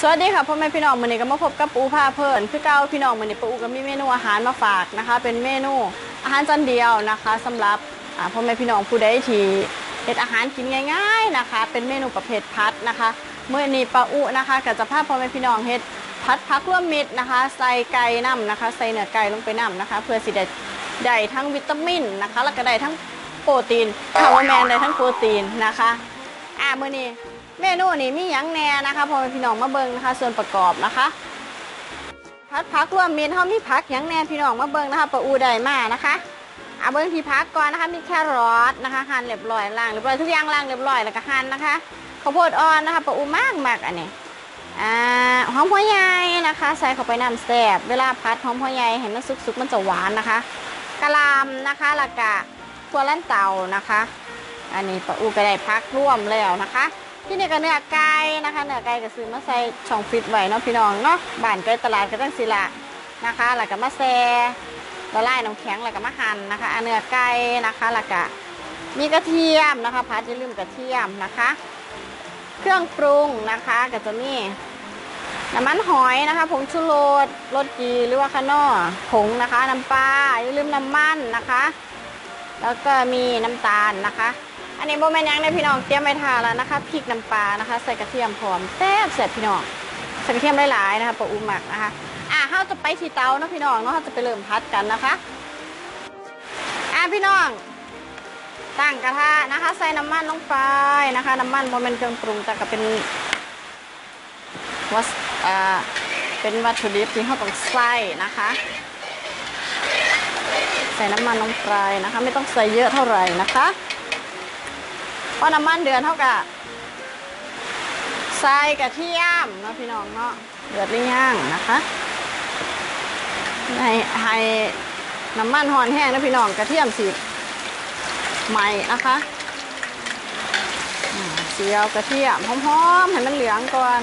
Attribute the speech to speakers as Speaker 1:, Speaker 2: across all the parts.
Speaker 1: สวัสดีค่ะพ่อแม่พี่น้องมือนี้ก็มาพบกับปูผ้าเพิ่นคือเก่าพี่น้องมือนี้ปูก็มีเมนูอาหารมาฝากนะคะ เป็นเมนูอาหารจานเดียวนะคะสำหรับพ่อแม่พี่น้องผู้ใดที่เฮ็ดอาหารกินง่าย ๆนะคะ เป็นเมนูประเภทพัดนะคะเมื้อนี้ปาอุนะคะก็จะพาพ่อแม่พี่น้องเฮ็ดพัดผักร่วมมิตรนะคะ ใส่ไก่น้ำนะคะ ใส่เนื้อไก่ลงไปน้ำนะคะ เพื่อสิได้ได้ทั้งวิตามินนะคะ แล้วก็ได้ทั้งโปรตีนคาร์โบแมนได้ทั้งโปรตีนนะคะ อ่ามือนี้เมนูนี้มีหยังแหน่นะคะพอพี่น้องมาเบิ่งนะคะ ส่วนประกอบนะคะผัดผักรวมมิตรเฮามีผักหยังแหน่พี่น้องมาเบิ่งนะคะปลาอูได้มานะคะอ่าเบิ่งที่ผักก่อนนะคะมีแครอทนะคะหั่นเรียบร้อยล้างเรียบร้อยทุกอย่างล้างเรียบร้อยแล้วก็หั่นนะคะข้าวโพดอ่อนนะคะปลาอูมากมากอันนี้อ่าหอมหัวใหญ่นะคะ ใส่เข้าไปน้ำแซ่บเวลาผัดหอมหัวใหญ่เห็นมันสุกๆมันจะหวานนะคะกะล่ำนะคะแล้วก็ถั่วลันเต่านะคะ อันนี้ปลาอูก็ได้พักร่วมแล้วนะคะ ที่นี่ก็เนื้อไก่นะคะเนื้อไก่ก็ซื้อมาใส่ช่องฟิตไว้เนาะพี่น้องเนาะบ้านใกล้ตลาดก็ตั้งสิละนะคะแล้วก็มาแซ่ละลายน้ำแข็งแล้วก็มาหั่นนะคะเนื้อไก่นะคะแล้วก็มีกระเทียมนะคะพัดอย่าลืมกระเทียมนะคะ เครื่องปรุงนะคะก็จะมีน้ำมันหอยนะคะผงชูรสรสดีหรือว่าคานอผงนะคะ น้ำปลาอย่าลืมน้ำมันนะคะ แล้วก็มีน้ำตาลนะคะ อันนี้โบแมนยังได้พี่น้องเตรียมไว้ทาแล้วนะคะพริกน้ำปลานะคะ ใส่กระเทียมพร้อมแซ่บแซ่บพี่น้องใส่กระเทียมหลายๆนะคะปะอุหมักนะคะอะเราจะไปที่เตาเนาะพี่น้องเนาะเราจะไปเริ่มพัดกันนะคะอะพี่น้องตั้งกระทะนะคะ ใส่น้ำมันลงไปนะคะ น้ำมันโมเมนเครื่องปรุงแต่ก็เป็นวัสอ่าเป็นวัตถุดิบที่เราต้องใส่นะคะ ใส่น้ำมันลงไปนะคะ ไม่ต้องใส่เยอะเท่าไหร่นะคะ เพราะน้ำมันเดือนเท่ากับใส่กระเทียมเนาะพี่น้องเนาะเดือดหรือยังนะคะให้ให้น้ำมันหอนแห้งนะพี่น้องกระเทียมสีใหม่นะคะเสียวกระเทียมหอมๆให้มันเหลืองก่อน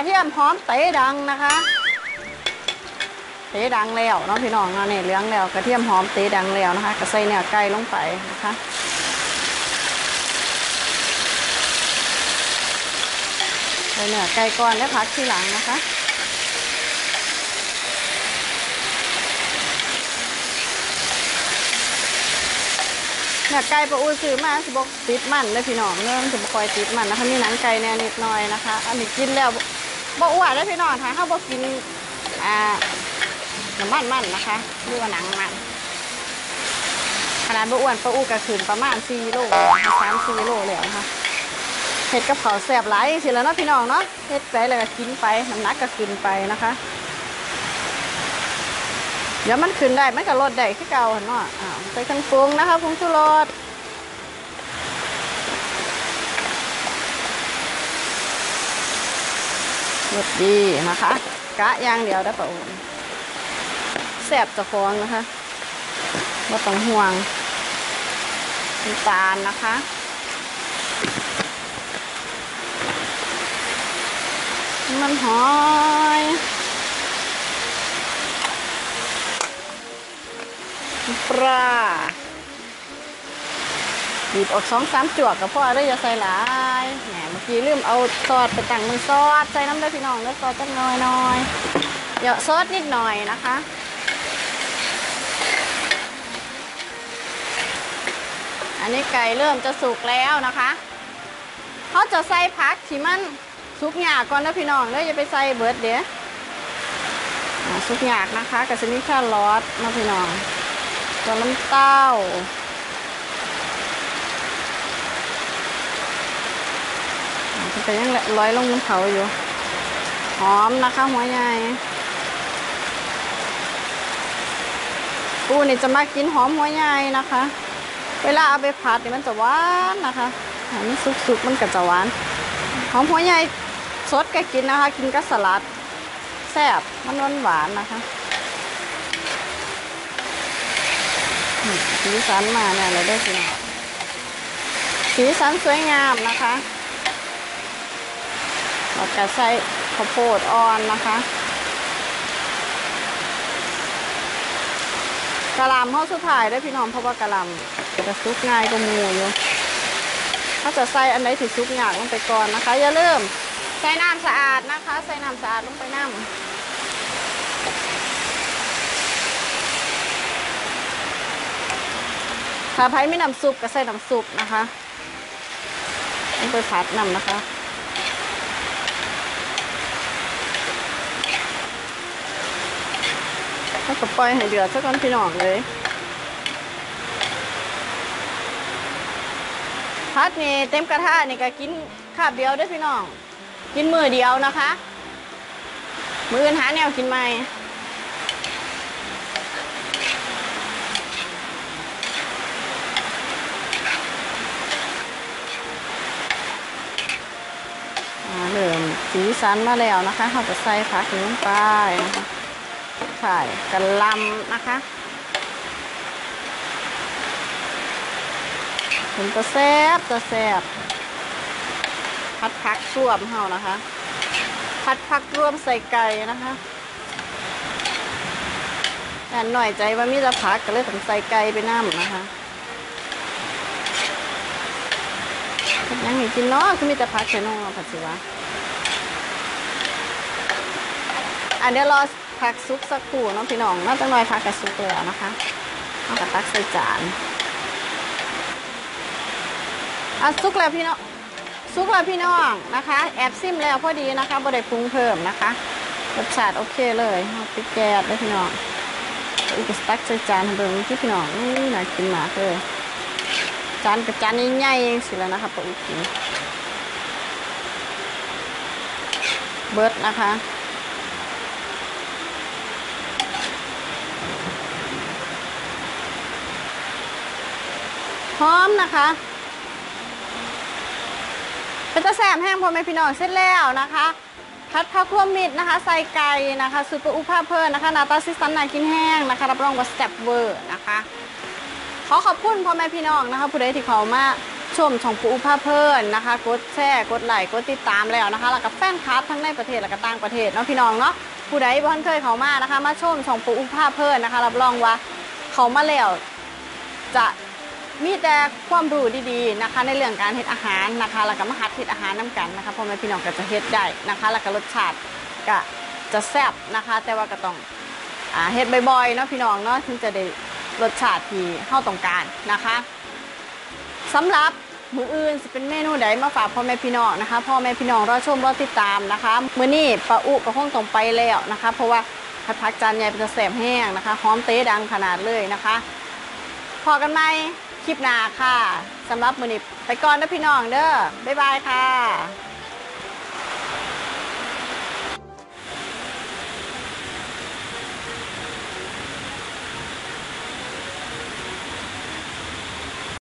Speaker 1: กระเทียมหอมเตะดังนะคะเตะดังแล้วเนาะพี่น้องเนาะนี่เหลืองแล้วกระเทียมหอมเตะดังแล้วนะคะก็ใส่เนื้อไก่ลงไปนะคะใส่เนื้อไก่ก่อนแล้วพักทีหลังนะคะเนื้อไก่ปลาอูซื้อมาสิบกติดมันเลยพี่น้องเนื้อมันจะบคอยติดมันนะคะมีหนังไก่แน่นิดหน่อยนะคะ อันนี้กินแล้ว บ่อ้วนเลยพี่น้องถ้าเขาบ่กินอ่าน้ำมันมันนะคะหรือว่าหนังมันขนาดบ่อ้วนปลาอูกระขืนประมาณ4โลสามสี่โลแล้วนะคะเห็ดกับเขาแซ่บหลายสิแล้วเนาะพี่น้องเนาะเห็ดไปแล้วก็กินไปน้ำหนักก็ขึ้นไปนะคะ เดี๋ยวมันขึ้นได้มันก็ลดได้คือเก่าหั่นเนาะอ้าวใส่เครื่องปรุงนะคะผงชูรส สดีนะคะ กะย่างเดียวได้ปะโอนแซ่บจะฟองนะคะว่าต้องห่วงน้ำตาลนะคะมันหอยปลา บีบออกสองสามจวกกับพ่อได้อย่าใส่หลายแหมเมื่อกี้ลืมเอาซอสไปตั้งมือซอสใส่น้ำได้พี่น้องแล้วซอสจักหน้อยน่อยเดี๋ยวซอสนิดหน่อยนะคะอันนี้ไก่เริ่มจะสุกแล้วนะคะเขาจะใส่ผักที่มันสุกหยากก่อนนะพี่น้องแล้วอย่าไปใส่เบิร์ดเดี๋ยวสุกหยากนะคะกับชนิดแค่รอสนะพี่น้องตัวน้ำเต้า แต่ยังร้อยลงน้ำเขาอยู่ หอมนะคะหัวใหญ่ปูนี่จะมากินหอมหัวใหญ่นะคะ เวลาเอาไปผัดนี่มันจะหวานนะคะอันสุกๆมันก็จะหวาน หอมหัวใหญ่สดก็กินนะคะ กินกับสลัดแซ่บมันหวานนะคะสีสันมาเนี่ยเลยได้สิสีสันสวยงามนะคะ เราจะใส่ข้าวโพดอ่อนนะคะกะหล่ำเฮาสุดท้ายได้พี่น้องเพราะว่ากะหล่ำจะซุกง่ายกว่าหมูอยู่ถ้าจะใส่อันไหนที่ซุกยากลงไปก่อนนะคะ อย่าลืมใส่น้ำสะอาดนะคะ ใส่น้ำสะอาดลงไปน้ำถ้าไผ่ไม่น้ำซุปก็ใส่น้ำซุปนะคะลงไปผัดน้ำนะคะ แล้วก็ปล่อยให้เดือดสักก่อนพี่น้องเลยพัดนี่เต็มกระทะนี่ก็กินคาบเดียวด้วยพี่น้อง กินมือเดียวนะคะ มืออื่นหาแนวกินใหม่เริ่มสีสันมาแล้วนะคะเราจะใส่ผักลงไปนะคะ ใช่กระลำนะคะผมจะแซบจะแซบพัดพักรวมเฮานะคะ พัดพักรวมใส่ไก่นะคะแต่หน่อยใจว่ามีจะพักก็เลยต้องใส่ไก่ไปน้ำนะคะยังให้กินเนาะคือมีแต่พักใส่น้องผัดสิวะอันเดี๋ยวรอ ผักซุปสักครู่น้องพี่น้องน่าจะน้อยผักกับซุปแล้วนะคะเอากระตักใส่จานอะซุกแล้วพี่น้องซุกแล้วพี่น้องนะคะ แอบซิมแล้วพอดีนะคะบได้ปรุงเพิ่มนะคะรสชาติโอเคเลยเอาไปแกะเลยพี่น้องอีกตักใส่จานเบิ่งที่พี่น้องนี่น่ากินมากเลยจานกับจานใหญ่ๆเองสิแล้วนะคะปกติเบิร์ดนะคะ พร้อมนะคะ เป็นตะแสบแห้งพอแม่พี่น้องเสร็จแล้วนะคะพัดผักรวมมิตรนะคะใส่ไก่นะคะซูเปอร์อุภาเพลินนะคะนาตาซิสตันนากินแห้งนะคะรับรองว่าแซ่บเวอร์นะคะ ขอขอบคุณพ่อแม่พี่น้องนะคะผู้ใดที่เขามาชมช่องปูอุภาเพลินนะคะ กดแชร์กดไลค์กดติดตามแล้วนะคะแล้วก็แฟนคลับทั้งในประเทศและก็ต่างประเทศเนาะพี่น้องเนาะผู้ใดบ่ทันเคยเขามานะคะ มาชมช่องปูอุภาเพลินนะคะ รับรองว่าเขามาแล้วจะ มีแต่ความรู้ดีๆนะคะ ในเรื่องการเฮ็ดอาหารนะคะแล้วก็มาหัดเฮ็ดอาหารน้ำกันนะคะพ่อแม่พี่น้องก็จะเฮ็ดได้นะคะ แล้วก็รสชาติก็จะแซ่บนะคะ แต่ว่าก็ต้องอ่าเฮ็ดบ่อยๆเนาะพี่น้องเนาะถึงจะได้รสชาติที่เฮาต้องการนะคะสำหรับมืออื่นสิเป็นเมนูใดมาฝากพ่อแม่พี่น้องนะคะพ่อแม่พี่น้องรอชมรอติดตามนะคะมื้อนี้ปลาอุก็คงต้องไปแล้วนะคะ เพราะว่าผัดผักจานใหญ่เป็นจะแซ่บแห้งนะคะหอมเต๊ดังขนาดเลยนะคะพอกันไหม คลิปหน้าค่ะสำหรับมือนี้ไปก่อนนะพี่น้องเด้อบ๊ายบายค่ะ